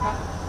好